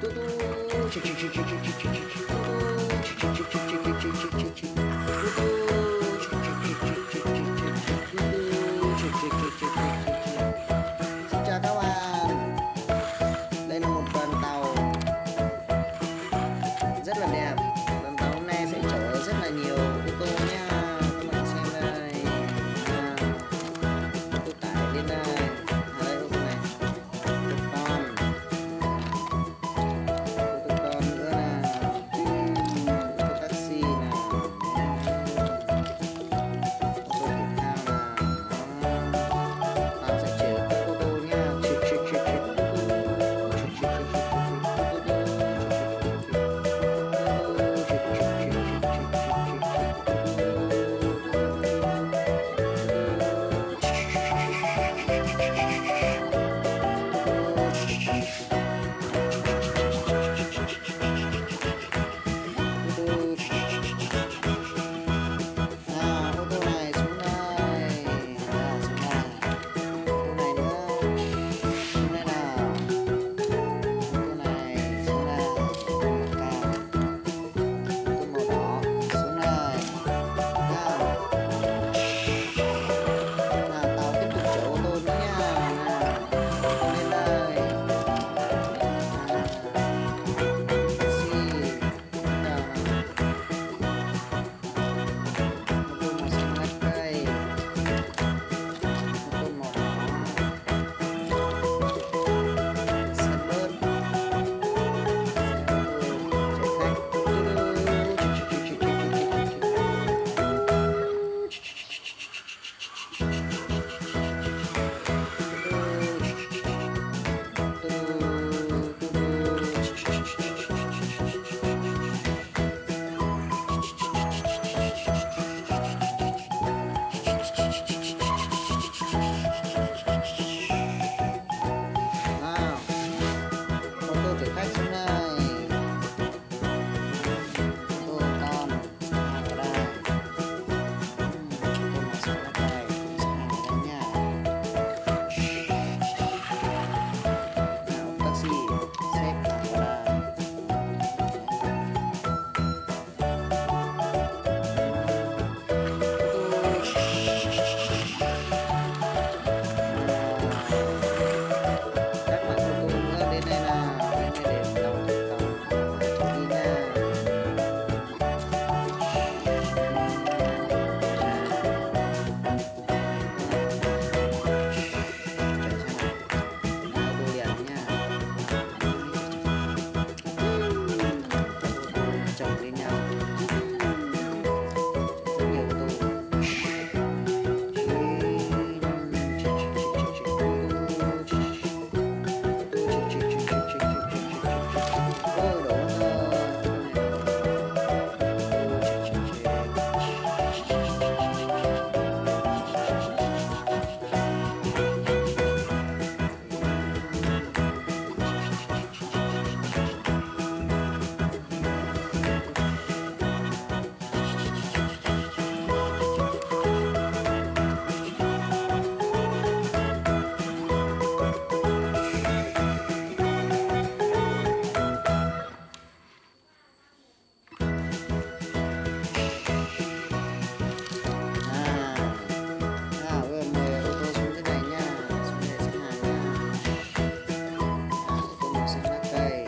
Tudo. we know. say.